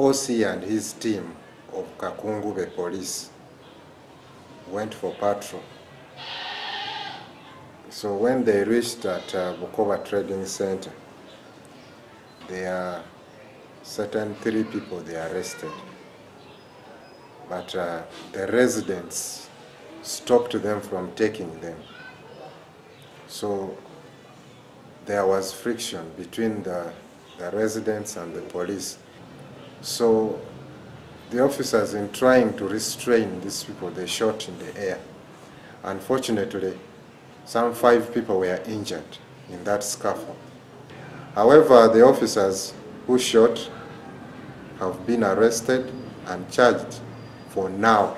OC and his team of Kakungube police went for patrol. So when they reached at uh, Bukoba Trading Center, there are certain three people they arrested. But uh, the residents stopped them from taking them. So there was friction between the, the residents and the police. So the officers, in trying to restrain these people, they shot in the air. Unfortunately, some five people were injured in that scuffle. However, the officers who shot have been arrested and charged for now